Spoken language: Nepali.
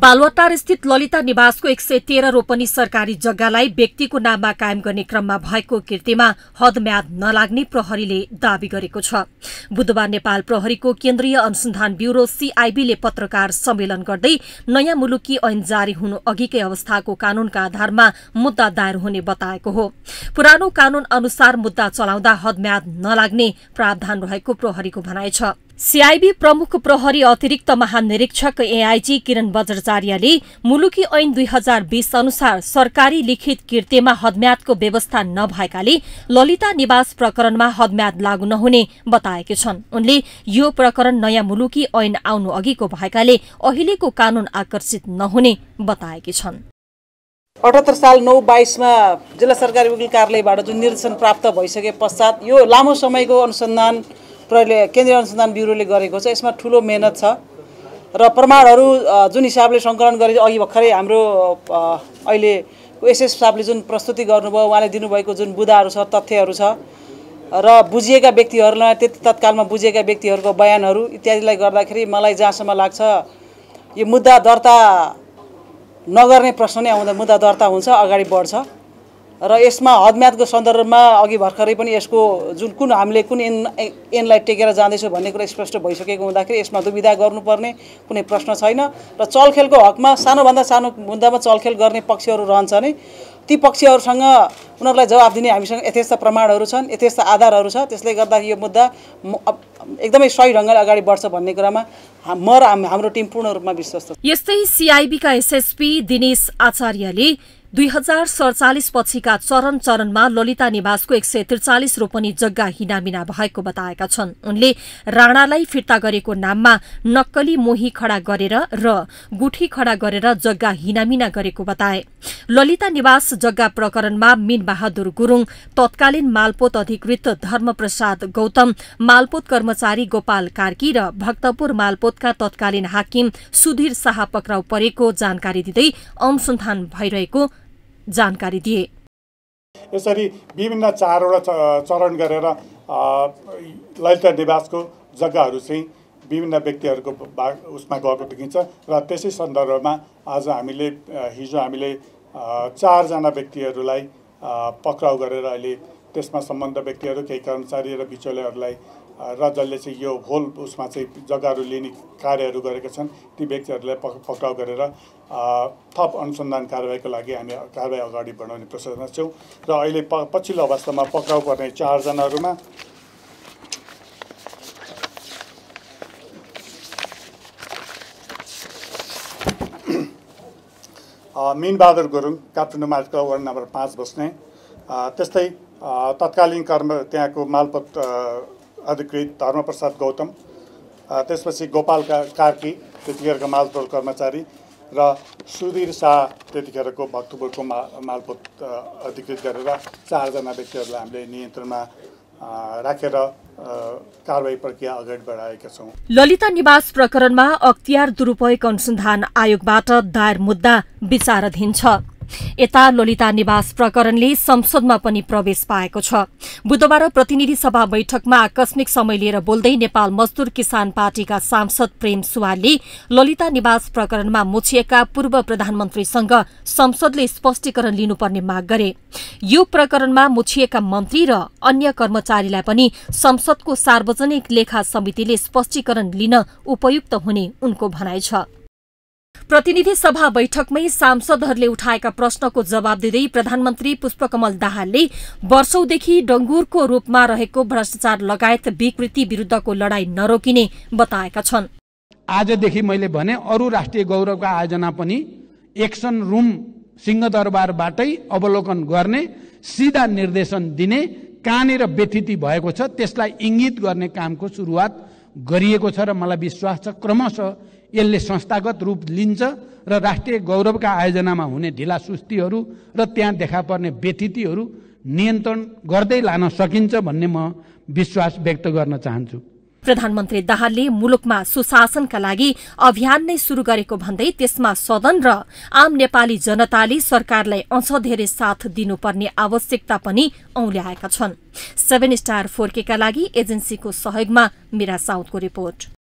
बालुवाटार स्थित ललिता निवासको एक सय तेह्र रोपनी सरकारी जग्गालाई व्यक्तिको नाममा कायम गर्ने क्रममा भएको कृतिमा हदम्याद नलाग्ने प्रहरीले दावी गरेको छ। बुधबार नेपाल प्रहरीको केन्द्रीय अनुसन्धान ब्यूरो सीआईबीले पत्रकार सम्मेलन गर्दै नयाँ मुलुकी ऐन जारी हुनु अघिकै अवस्थाको कानूनका आधारमा मुद्दा दायर हुने बताएको हो। पुरानो कानून अनुसार मुद्दा चलाउँदा हदम्याद नलाग्ने प्रावधान रहेको प्रहरीको भनाइ छ। सीआईबी प्रमुख प्रहरी अतिरिक्त महानिरीक्षक एआईजी किरण बज्रचार्यले मुलुकी ऐन दुई हजार बीस अनुसार सरकारी लिखित कृत्यमा हदम्यादको व्यवस्था नभएकाले ललिता निवास प्रकरणमा हदम्याद लागू नहुने बताएके छन्। उनले यो प्रकरण नयाँ मुलुकी ऐन आउनु अघिको भएकाले अहिलेको कानून आकर्षित नहुने बताएकी छन्। अठहत्तर साल नौ बाइसमा जिल्ला सरकारी वकिल कार्यालयबाट जुन निर्देशन प्राप्त भइसके पश्चात यो लामो समयको अनुसन्धान प्रहरीले केन्द्रीय अनुसन्धान ब्युरोले गरेको छ। यसमा ठुलो मेहनत छ। र प्रमाणहरू जुन हिसाबले सङ्कलन गरे अघि भर्खरै हाम्रो अहिले एसएस साहबले जुन प्रस्तुति गर्नुभयो उहाँले दिनुभएको जुन बुदाहरू छ तथ्यहरू छ र बुझिएका व्यक्तिहरूलाई त्यति तत्कालमा बुझिएका व्यक्तिहरूको बयानहरू इत्यादिलाई गर्दाखेरि मलाई जहाँसम्म लाग्छ यो मुद्दा दर्ता नगर्ने प्रश्न नै आउँदा मुद्दा दर्ता हुन्छ अगाडि बढ्छ। र यसमा हदम्यादको सन्दर्भमा अघि भर्खरै पनि यसको जुन कुन हामीले कुन एन एनलाई टेकेर जाँदैछौँ भन्ने कुरा स्पष्ट भइसकेको हुँदाखेरि यसमा दुविधा गर्नुपर्ने कुनै प्रश्न छैन। र चलखेलको हकमा सानोभन्दा सानो मुद्दामा चलखेल गर्ने पक्षहरू रहन्छ नै। ती पक्षहरूसँग उनीहरूलाई जवाब दिने हामीसँग यथेष्ट प्रमाणहरू छन् यथेष्ट आधारहरू छ। त्यसले गर्दा यो मुद्दा एकदमै सही ढङ्गले अगाडि बढ्छ भन्ने कुरामा म हाम्रो टिम पूर्ण रूपमा विश्वस्त यस्तै सिआइबीका एसएसपी दिनेश आचार्यले दुई हजार सडचालिस पछिका चरण चरणमा ललिता निवासको एक सय त्रिचालिस रोपनी जग्गा हिनामिना भएको बताएका छन्। उनले राणालाई फिर्ता गरेको नाममा नक्कली मोही खडा गरेर र गुठी खडा गरेर जग्गा हिनामिना गरेको बताए। ललिता निवास जग्गा प्रकरणमा मीन बहादुर गुरूङ तत्कालीन मालपोत अधिकृत धर्मप्रसाद गौतम मालपोत कर्मचारी गोपाल कार्की र भक्तपुर मालपोतका तत्कालीन हाकिम सुधीर शाह पक्राउ परेको जानकारी दिँदै अनुसन्धान भइरहेको जानकारी दिए। यसरी विभिन्न चारवटा चरण गरेर ललिता निवासको जग्गाहरू चाहिँ विभिन्न व्यक्तिहरूको भाग उसमा गएको देखिन्छ र त्यसै सन्दर्भमा आज हामीले हिजो हामीले चारजना व्यक्तिहरूलाई पक्राउ गरेर अहिले त्यसमा सम्बन्ध व्यक्तिहरू केही कर्मचारी र बिचौलेहरूलाई र जसले चाहिँ यो होल उसमा चाहिँ जग्गाहरू लिने कार्यहरू गरेका छन् ती व्यक्तिहरूलाई पक पक्राउ गरेर थप अनुसन्धान कारवाहीको लागि हामी कारवाही अगाडि बढाउने प्रोसेसमा छौँ र अहिले प पछिल्लो अवस्थामा पक्राउ पर्ने चारजनाहरूमा मिनबहादुर गुरुङ काठमाडौँ मार्गको वार्ड नम्बर पाँच बस्ने। त्यस्तै तत्कालीन कर्म त्यहाँको मालपत अधिकृत धर्मप्रसाद गौतम त्यसपछि गोपाल का कार्की त्यतिखेरको मालपोत कर्मचारी र सुधीर शाह त्यतिखेरको भक्तपुरको मा मालपोत अधिकृत गरेर चारजना व्यक्तिहरूलाई हामीले नियन्त्रणमा राखेर कारवाही प्रक्रिया अगाडि बढाएका छौँ। ललिता निवास प्रकरणमा अख्तियार दुरूपयोग अनुसन्धान आयोगबाट दायर मुद्दा विचाराधीन छ। यता ललिता निवास प्रकरणले संसदमा पनि प्रवेश पाएको छ। बुधबार प्रतिनिधि सभा बैठकमा आकस्मिक समय लिएर बोल्दै नेपाल मजदूर किसान पार्टीका सांसद प्रेम सुवालले ललिता निवास प्रकरणमा मुछिएका पूर्व प्रधानमन्त्रीसँग संसदले स्पष्टीकरण लिनुपर्ने माग गरे। यो प्रकरणमा मुछिएका मन्त्री र अन्य कर्मचारीलाई पनि संसदको सार्वजनिक लेखा समितिले स्पष्टीकरण लिन उपयुक्त हुने उनको भनाइ छ। प्रतिनिधि सभा बैठकमै सांसदहरूले उठाएका प्रश्नको जवाब दिँदै प्रधानमन्त्री पुष्पकमल दाहालले वर्षौंदेखि डंगुरको रूपमा रहेको भ्रष्टाचार लगायत विकृति विरूद्धको लडाई नरोकिने बताएका छन्। आजदेखि मैले भने अरू राष्ट्रिय गौरवका आयोजना पनि एक्सन रुम सिंहदरबारबाटै अवलोकन गर्ने सिधा निर्देशन दिने कहाँनिर व्यथिति भएको छ त्यसलाई इङ्गित गर्ने कामको सुरुवात गरिएको छ र मलाई विश्वास छ क्रमशः यसले संस्थागत रूप लिन्छ र राष्ट्रिय गौरवका आयोजनामा हुने ढिला सुस्तीहरू र त्यहाँ देखा पर्ने व्यतिथिहरू नियन्त्रण गर्दै लान सकिन्छ भन्ने म विश्वास व्यक्त गर्न चाहन्छु। प्रधानमन्त्री दाहालले मुलुकमा सुशासनका लागि अभियान नै शुरू गरेको भन्दै त्यसमा सदन र आम नेपाली जनताले सरकारलाई अझ धेरै साथ दिनुपर्ने आवश्यकता पनि औल्याएका छन्। सेभेन स्टार फोर्केका लागि एजेन्सीको सहयोगमा मिरा साउदको रिपोर्ट।